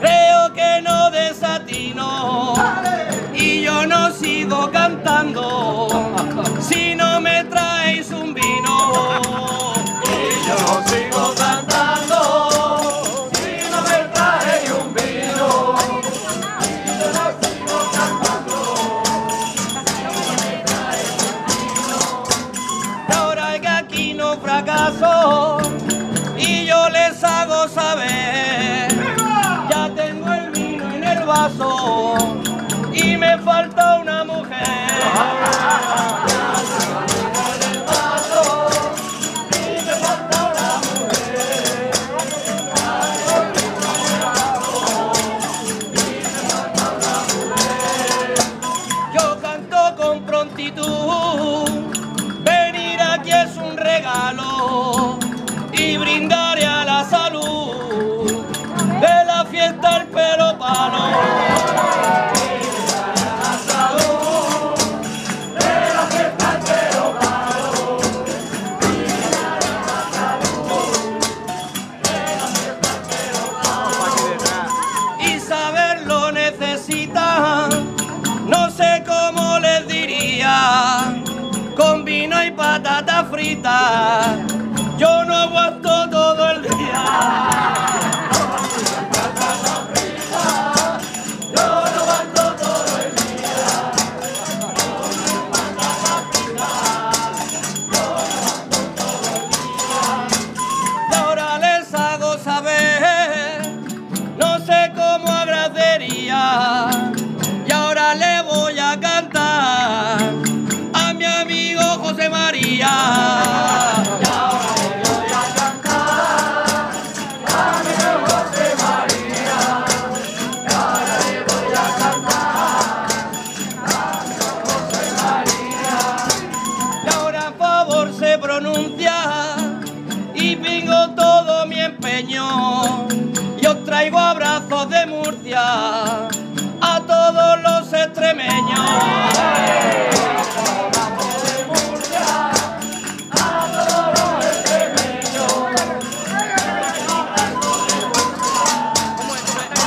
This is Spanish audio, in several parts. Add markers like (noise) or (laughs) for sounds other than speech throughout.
creo que no desatino y yo no sigo cantando. frita. Y os traigo abrazos de Murcia a todos los extremeños. Abrazos de Murcia a todos los extremeños. Abrazos de Murcia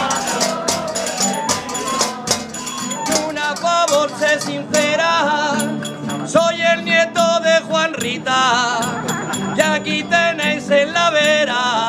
a. Una favor. Soy el nieto de Juan Rita. Y aquí tenéis en la vera.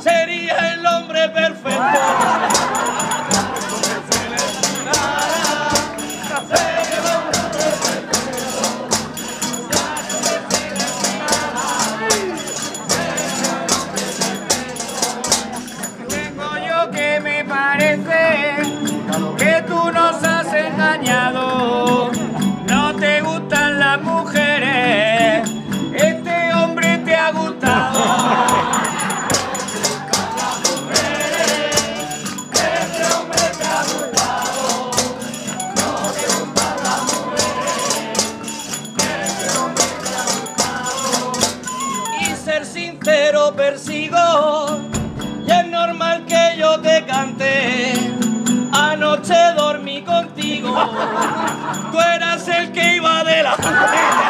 se ser sincero persigo y es normal que yo te cante. Anoche dormí contigo, tú eras el que iba de la (laughs)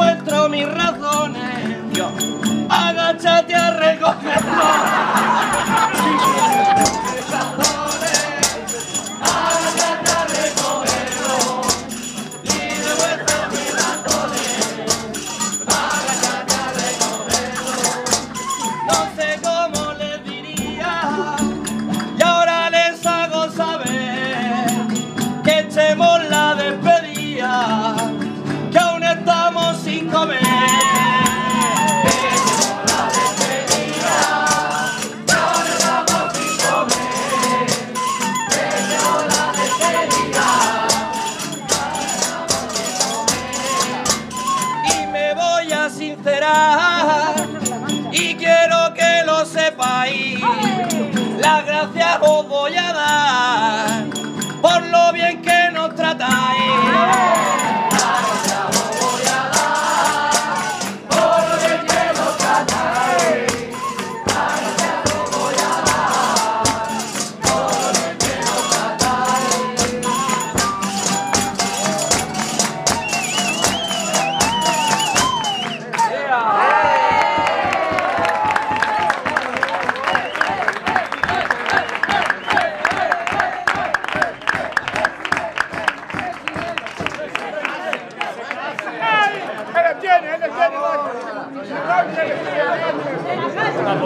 y demuestro mis razones. Agáchate a recogerlo. Voy a sincerar y quiero que lo sepáis. Las gracias os voy a dar por lo bien que nos tratáis.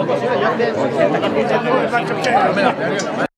よく見ちゃうよ。